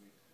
next.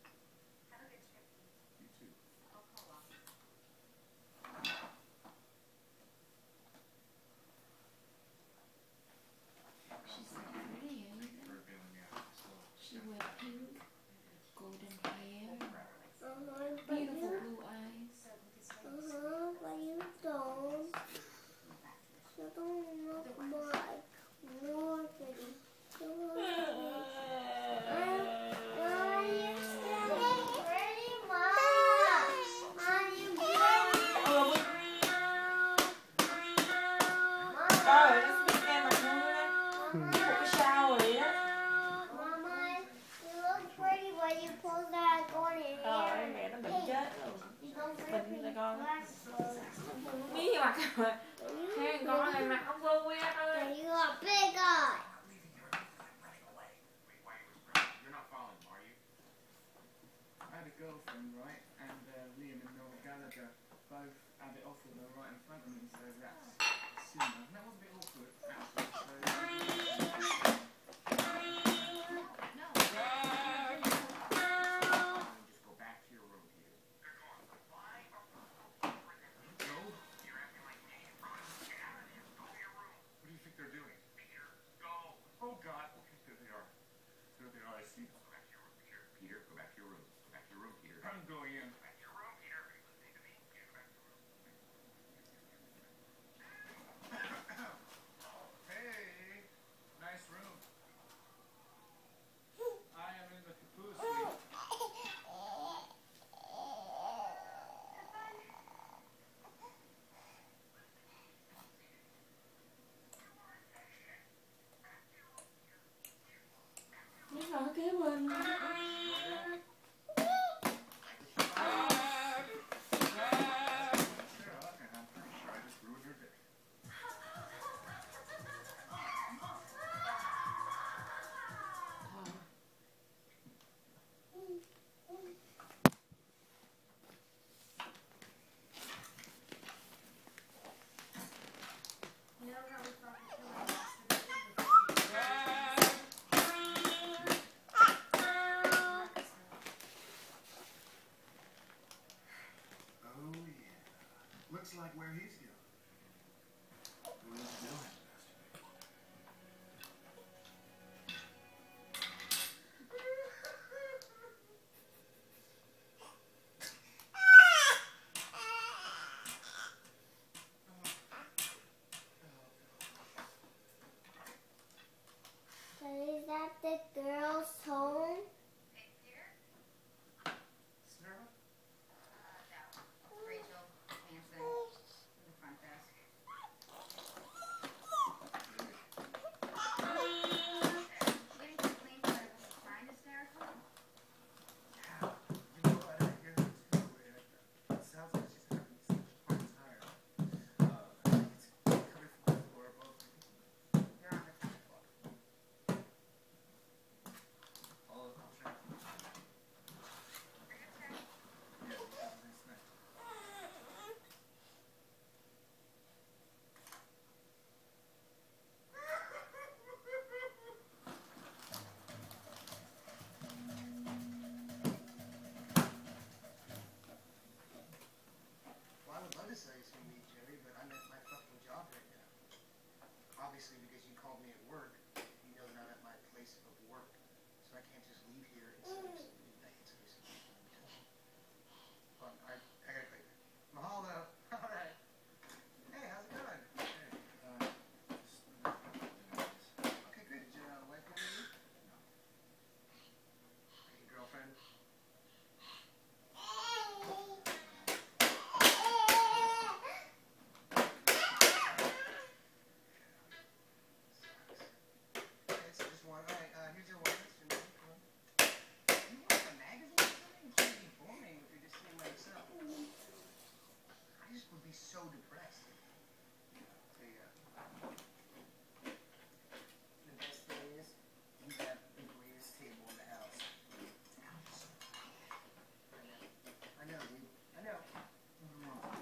con mí mặt hai con này mặt không vô quen ơi big rồi I had a girlfriend, right? I'm going in. looks like where he's going. called me at work, you know they're not at my place of work. So I can't just leave here and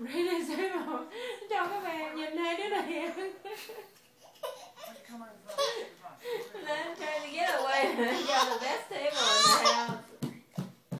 Redisable cho các bạn nhìn hai đứa này ăn Let's try to get away. You're the best.